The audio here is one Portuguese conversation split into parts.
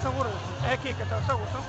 Seguro. É aqui que está seguro.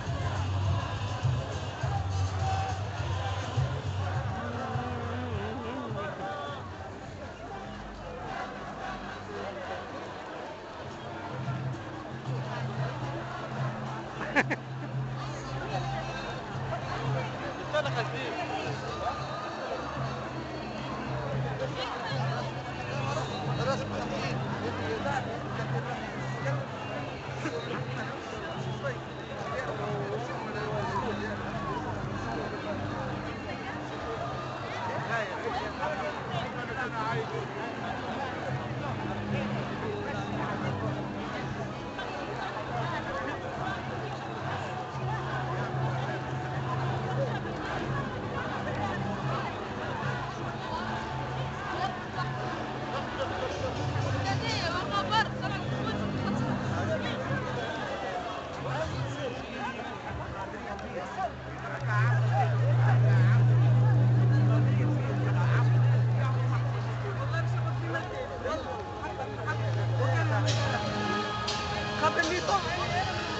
Thank you. Dan.